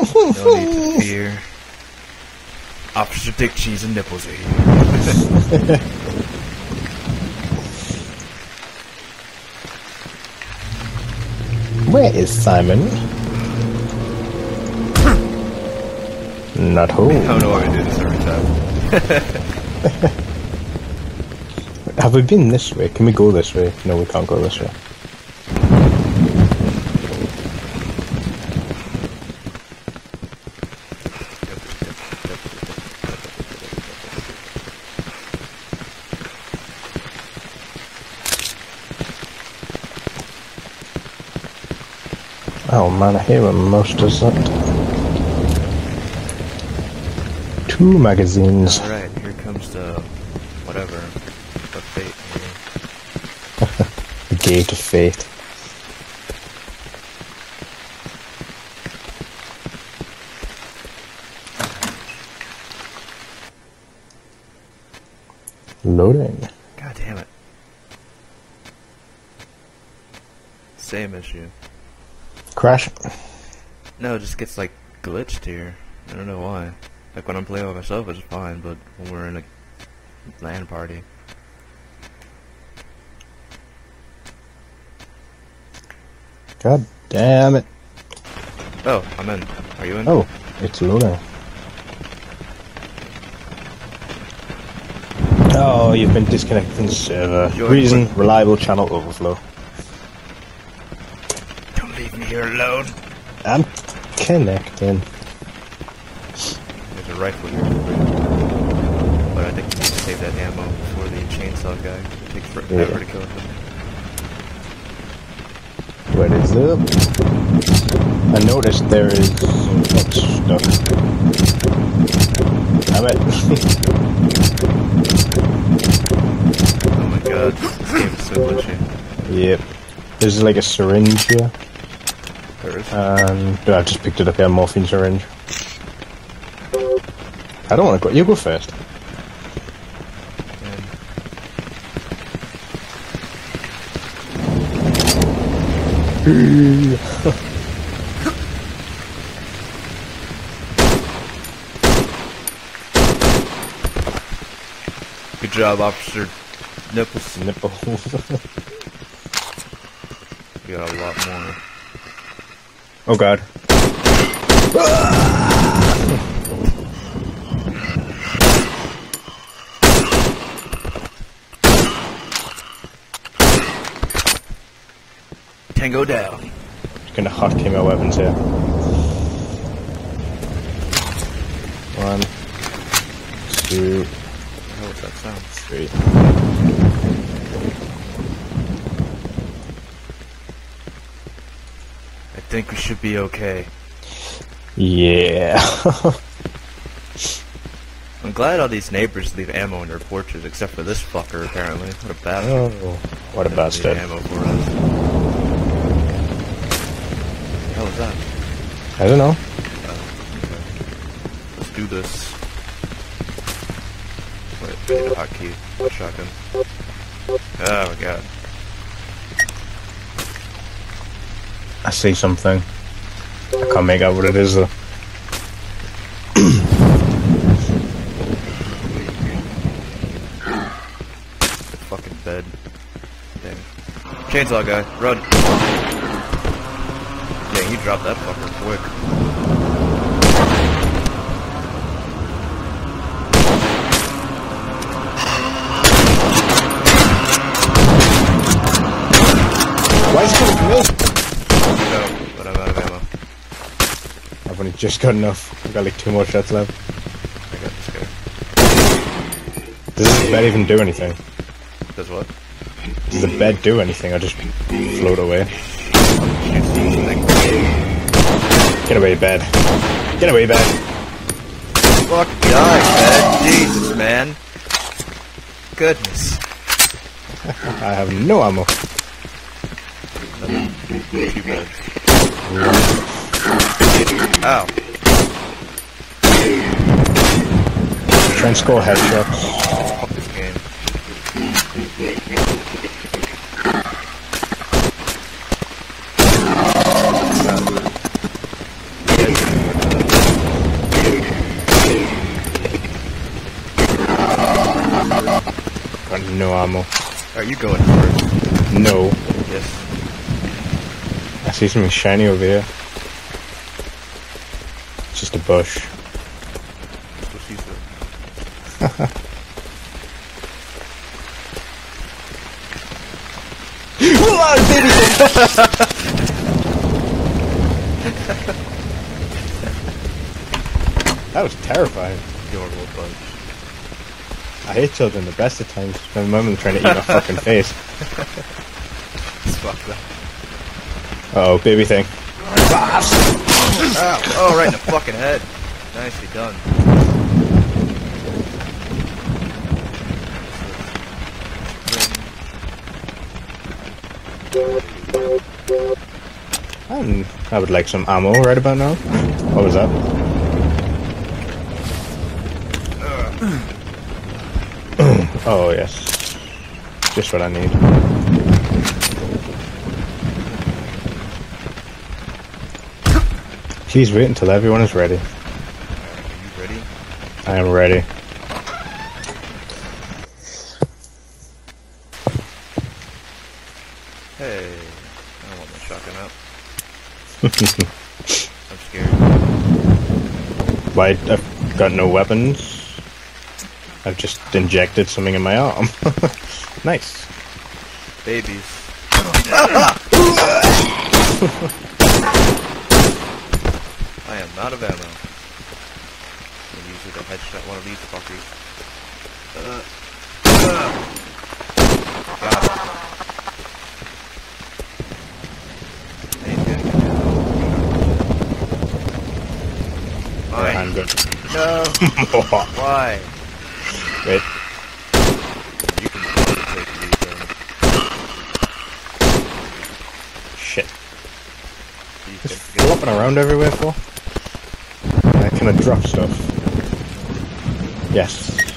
No need to fear. Officer Dick Cheese and Nipples are here. Where is Simon? Not I home. don't know why we do this every time. Have we been this way? Can we go this way? No, we can't go this way. Oh man, I hear most does that. Two magazines. Alright, here comes the whatever. The fate. The gate of fate. Loading. God damn it. Same issue. Crash. No, it just gets like glitched here. I don't know why. Like when I'm playing by myself, it's fine, but when we're in a LAN party, God damn it. oh, I'm in. Are you in? Oh, it's loading. Oh, you've been disconnected from the server. Reason, reliable channel overflow. Don't leave me here alone. I'm connecting. There's a rifle here. But I think you need to save that ammo for the chainsaw guy. It takes forever Yeah. to kill him. What is up? I noticed there is oh, stuff. Damn it. Oh my god, this game is so glitchy. yep. There's like a syringe here. There is. And um, oh, I just picked it up here, morphine syringe. I don't want to go. You go first. Good job, Officer Nipples. Nipple. We got a lot more. Oh god. Tango down. Just gonna hotkey my weapons here. One, two, How was that sound? three. I think we should be okay. Yeah. I'm glad all these neighbors leave ammo in their porches, except for this fucker, apparently. What a bastard. oh, what a bastard. ammo for us. What the hell is that? I don't know. Okay. Let's do this. Wait, I need a hotkey. Shotgun. Oh my god. I see something. I can't make out what it is though. Fucking bed. Dang. Chainsaw guy, run. Yeah, you dropped that fucker quick. Why is it coming from me? No, but I'm out of ammo. I've only just got enough. I've got like two more shots left. I got this guy. Does this bed even do anything? Does what? Does the bed do anything? I just float away. Can't see anything. Get away, bed. Get away, bed. Fuck die, man. Jesus, man. Goodness. I have no ammo. Oh. Trench and score this game. Got no ammo. Are you going first? No. Yes. I see something shiny over here. A bush. That's what she said. That was terrifying. Your little bunch. I hate children the best of times. My mum was trying to eat my fucking face. It's fucked up. Uh oh, baby thing. Ow. Oh, right in the fucking head. Nicely done. I would like some ammo right about now. What was that? oh yes. Just what I need. Please wait until everyone is ready. Are you ready? I am ready. Hey. I want my shotgun out. I'm scared. Why I've got no weapons. I've just injected something in my arm. nice. Babies. Am not of ammo. I'm usually to headshot one of these fuckers. Uh, uh. Got it. Ain't gonna get Mine. I'm good. No. Why? Wait. You can take these. Shit. Just flopping around everywhere for? Kind of drop stuff. Yes.